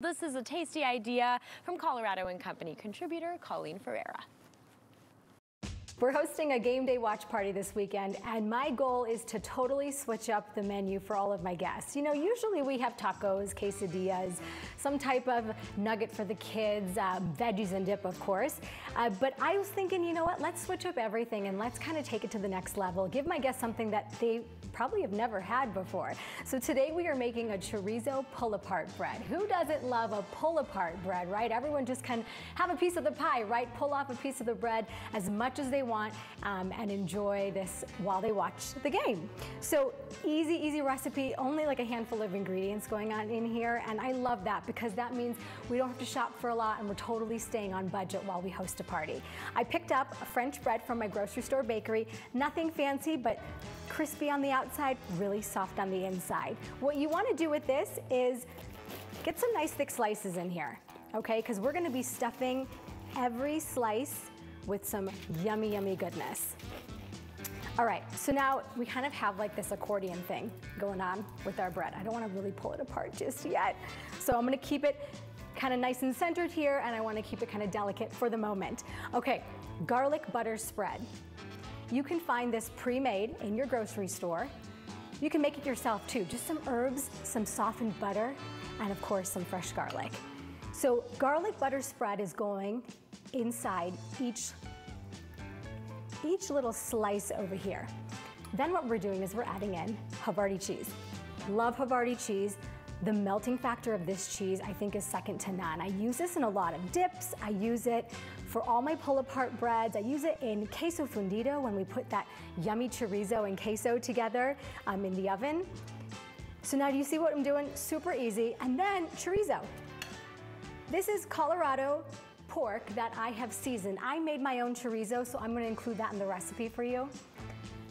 This is a tasty idea from Colorado and Company contributor Colleen Ferreira. We're hosting a game day watch party this weekend, and my goal is to totally switch up the menu for all of my guests. You know, usually we have tacos, quesadillas, some type of nugget for the kids, uh, veggies and dip, of course. Uh, but I was thinking, you know what, let's switch up everything and let's kind of take it to the next level. Give my guests something that they probably have never had before. So today we are making a chorizo pull-apart bread. Who doesn't love a pull-apart bread, right? Everyone just can have a piece of the pie, right? Pull off a piece of the bread as much as they want um, and enjoy this while they watch the game. So easy, easy recipe, only like a handful of ingredients going on in here. And I love that because that means we don't have to shop for a lot and we're totally staying on budget while we host a party. I picked up a French bread from my grocery store bakery. Nothing fancy, but crispy on the outside, really soft on the inside. What you wanna do with this is get some nice thick slices in here, okay? Because we're gonna be stuffing every slice with some yummy, yummy goodness. All right, so now we kind of have like this accordion thing going on with our bread. I don't wanna really pull it apart just yet. So I'm gonna keep it kind of nice and centered here and I wanna keep it kind of delicate for the moment. Okay, garlic butter spread. You can find this pre-made in your grocery store. You can make it yourself too, just some herbs, some softened butter, and of course some fresh garlic. So garlic butter spread is going inside each, each little slice over here. Then what we're doing is we're adding in Havarti cheese. Love Havarti cheese. The melting factor of this cheese I think is second to none. I use this in a lot of dips. I use it for all my pull-apart breads. I use it in queso fundido when we put that yummy chorizo and queso together um, in the oven. So now do you see what I'm doing? Super easy. And then chorizo. This is Colorado pork that I have seasoned. I made my own chorizo, so I'm gonna include that in the recipe for you.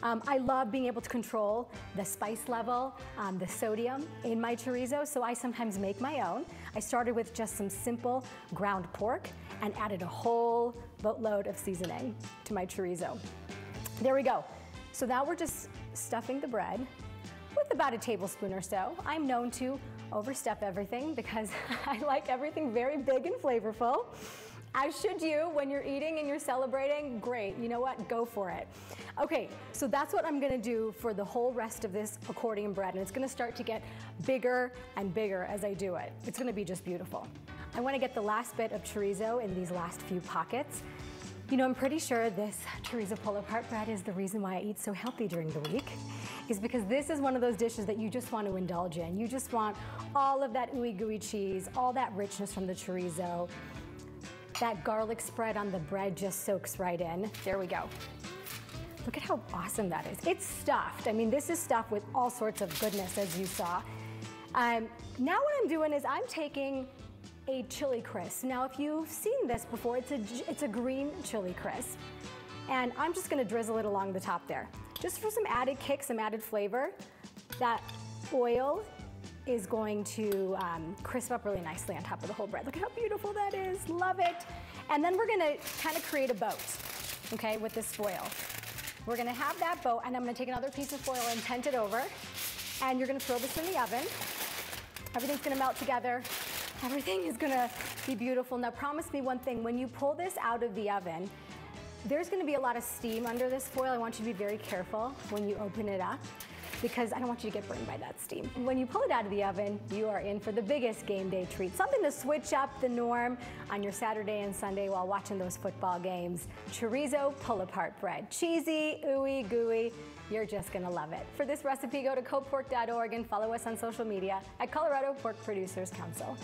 Um, I love being able to control the spice level, um, the sodium in my chorizo, so I sometimes make my own. I started with just some simple ground pork and added a whole boatload of seasoning to my chorizo. There we go. So now we're just stuffing the bread with about a tablespoon or so. I'm known to overstuff everything because I like everything very big and flavorful. As should you when you're eating and you're celebrating, great, you know what, go for it. Okay, so that's what I'm gonna do for the whole rest of this accordion bread and it's gonna start to get bigger and bigger as I do it. It's gonna be just beautiful. I wanna get the last bit of chorizo in these last few pockets. You know, I'm pretty sure this chorizo pull-apart bread is the reason why I eat so healthy during the week, is because this is one of those dishes that you just want to indulge in. You just want all of that ooey gooey cheese, all that richness from the chorizo, that garlic spread on the bread just soaks right in. There we go. Look at how awesome that is. It's stuffed. I mean, this is stuffed with all sorts of goodness, as you saw. Um, now what I'm doing is I'm taking a chili crisp. Now, if you've seen this before, it's a, it's a green chili crisp. And I'm just gonna drizzle it along the top there. Just for some added kick, some added flavor. That oil is going to um, crisp up really nicely on top of the whole bread. Look at how beautiful that is, love it. And then we're gonna kind of create a boat, okay, with this foil. We're gonna have that boat and I'm gonna take another piece of foil and tent it over and you're gonna throw this in the oven. Everything's gonna melt together. Everything is gonna be beautiful. Now promise me one thing, when you pull this out of the oven, there's gonna be a lot of steam under this foil. I want you to be very careful when you open it up because I don't want you to get burned by that steam. When you pull it out of the oven, you are in for the biggest game day treat. Something to switch up the norm on your Saturday and Sunday while watching those football games. Chorizo pull-apart bread. Cheesy, ooey, gooey. You're just gonna love it. For this recipe, go to copork.org and follow us on social media at Colorado Pork Producers Council.